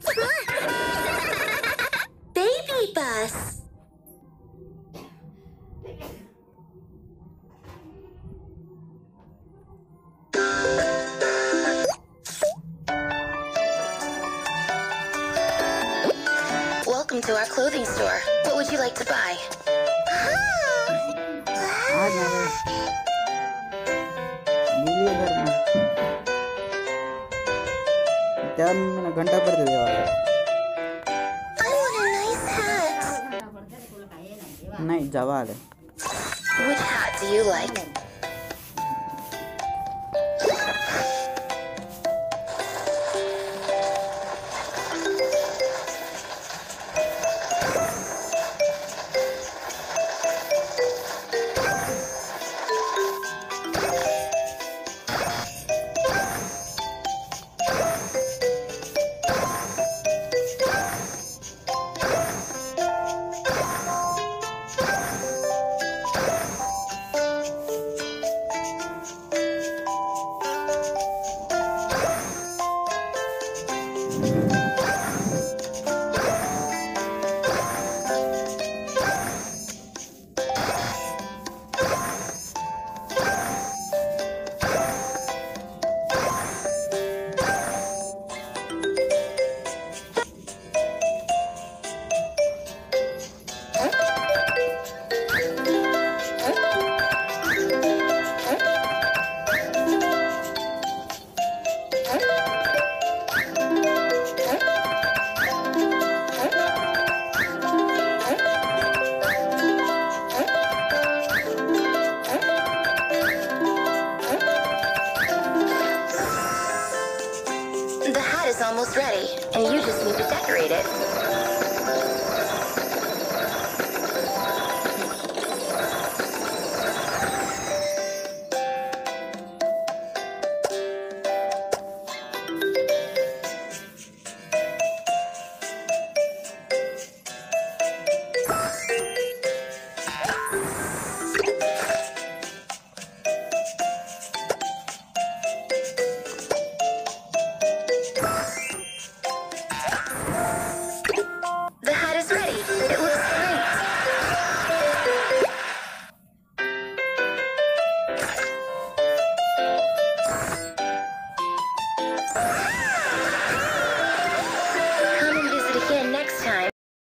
BabyBus. Welcome to our clothing store. What would you like to buy? Time मैंने घंटा पर दे दिया नहीं जवाब है Do you almost ready, and you just need to decorate it.